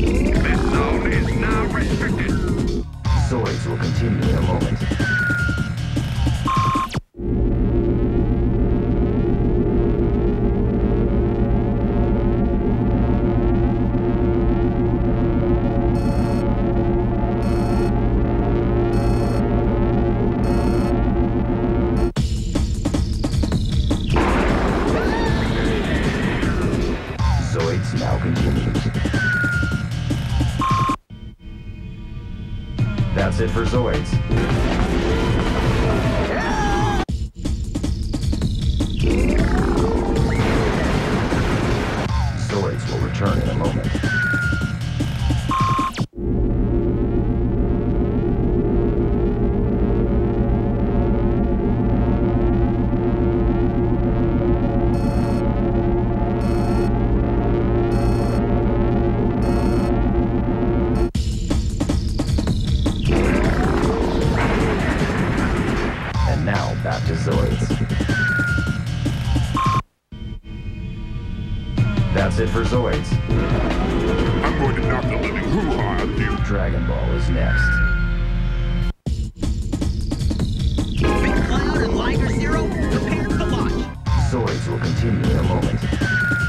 This zone is now restricted. Zoids will continue in a moment. That's it for Zoids. Zoids will return in a moment. It for Zoids. I'm going to knock the living hoo-ha out of you. Dragon Ball is next. Big Cloud and Liger Zero, prepare for launch. Zoids will continue in a moment.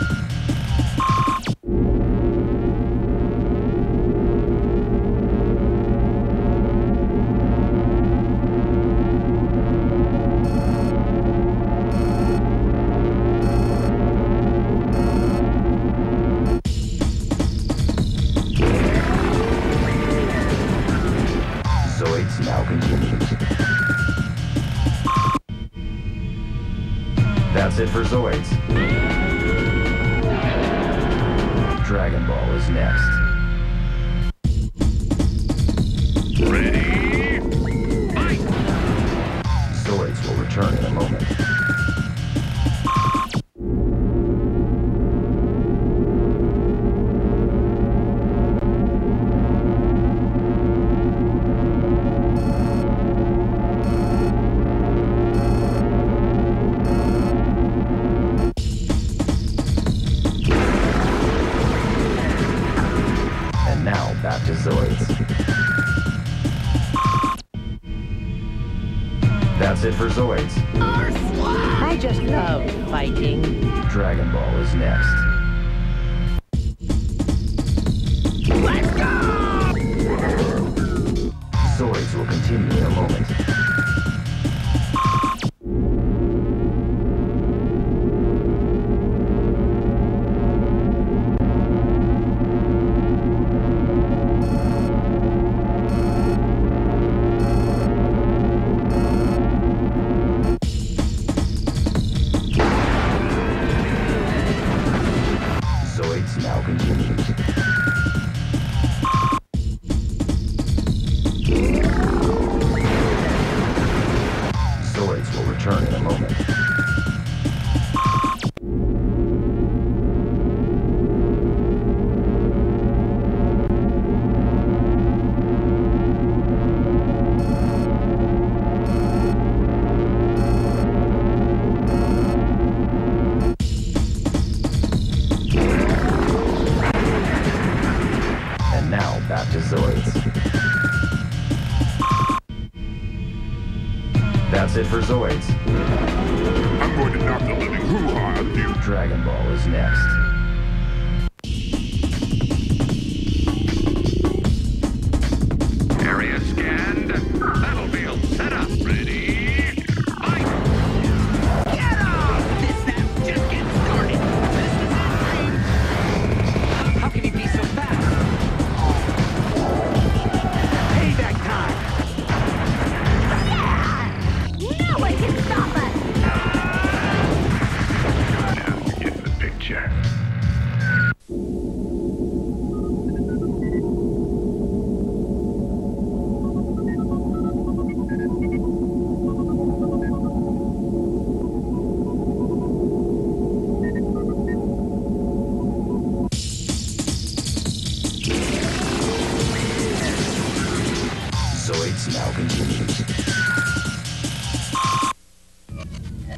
That's it for Zoids. Dragon Ball is next. Ready? That's it for Zoids. I just love fighting. Dragon Ball is next. Moment. That's it for Zoids. I'm going to knock the living hoo-ha out of you. Dragon Ball is next.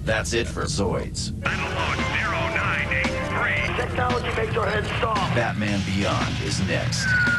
That's it for Zoids. Battle Log 0983. Technology makes. Batman Beyond is next.